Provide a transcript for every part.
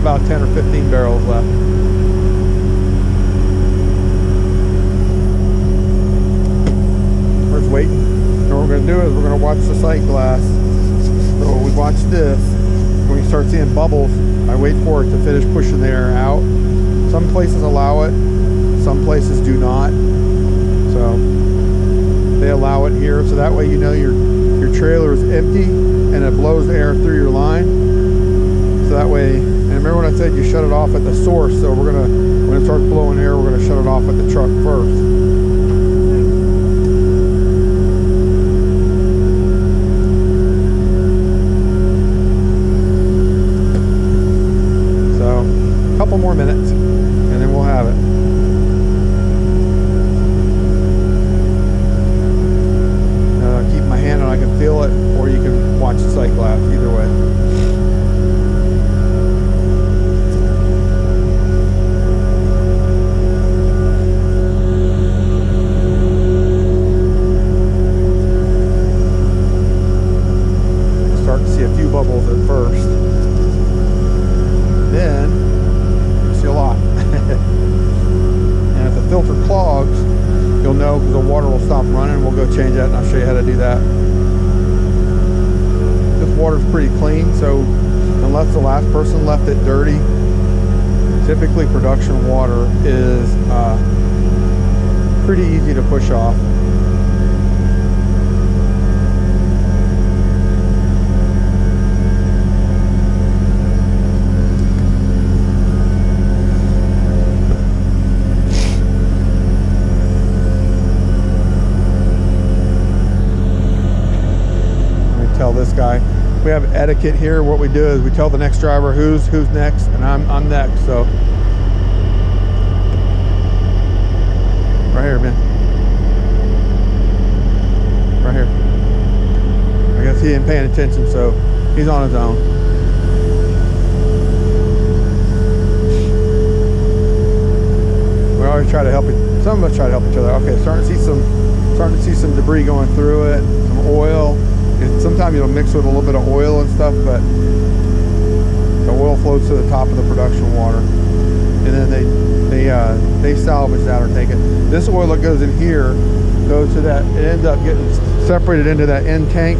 got about 10 or 15 barrels left. We're waiting. And what we're going to do is we're going to watch the sight glass. So we watch this. When you start seeing bubbles, I wait for it to finish pushing the air out. Some places allow it, some places do not. So they allow it here. So that way you know your, your trailer is empty and it blows the air through your line. So that way, and remember when I said you shut it off at the source. So we're gonna, when it starts blowing air, we're gonna shut it off at the truck first. So, a couple more minutes and then we'll have it. Filter clogs, you'll know because the water will stop running. We'll go change that and I'll show you how to do that. This water's pretty clean, so unless the last person left it dirty, typically production water is uh, pretty easy to push off. This guy. We have etiquette here. What we do is we tell the next driver who's who's next, and I'm I'm next. So right here, man. Right here. I guess he ain't paying attention, so he's on his own. We always try to help. Some of us try to help each other. Okay, starting to see some, starting to see some debris going through it. Some oil. It, sometimes it'll mix with a little bit of oil and stuff, but the oil floats to the top of the production water, and then they they uh, they salvage that or take it. This oil that goes in here goes to that. It ends up getting separated into that end tank,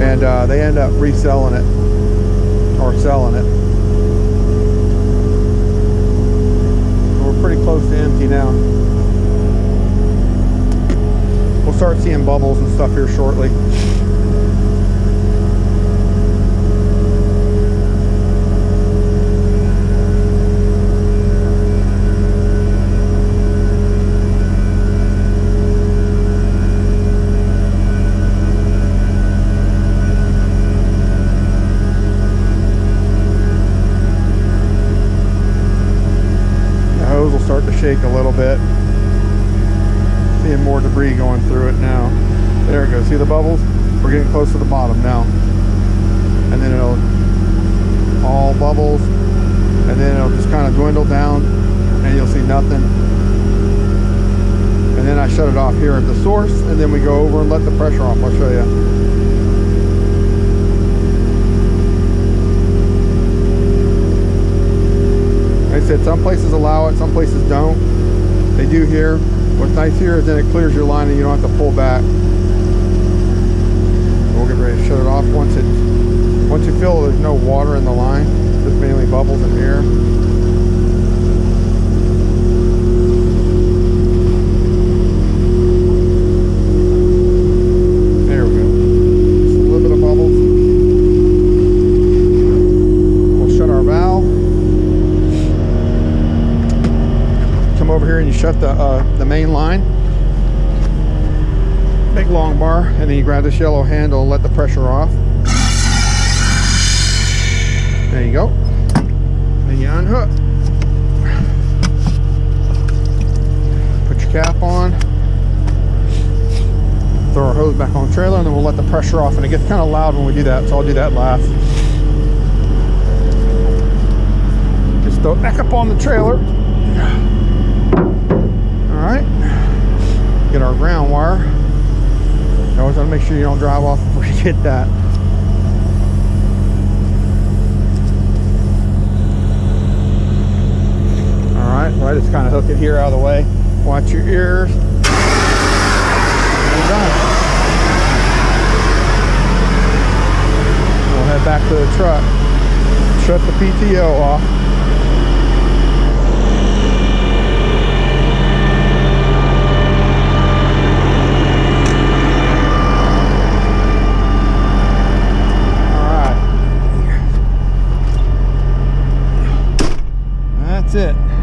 and uh, they end up reselling it or selling it. We're pretty close to empty now. We'll start seeing bubbles and stuff here shortly. Shake a little bit. Seeing more debris going through it now. There it goes. See the bubbles? We're getting close to the bottom now. And then it'll all bubbles. And then it'll just kind of dwindle down and you'll see nothing. And then I shut it off here at the source and then we go over and let the pressure off. I'll show you. Like I said, some places allow places don't. They do here. What's nice here is then it clears your line and you don't have to pull back. We'll get ready to shut it off once it once you feel there's no water in the line, just mainly bubbles and air. And you shut the uh, the main line big long bar and then you grab this yellow handle and let the pressure off. There you go. Then you unhook. Put your cap on. Throw our hose back on the trailer and then we'll let the pressure off. And it gets kind of loud when we do that so I'll do that last. Just throw it back up on the trailer right, get our ground wire. You always want to make sure you don't drive off before you get that. All right, right, well, I just kind of hook it here out of the way. Watch your ears. We'll head back to the truck. Shut the PTO off. that's it.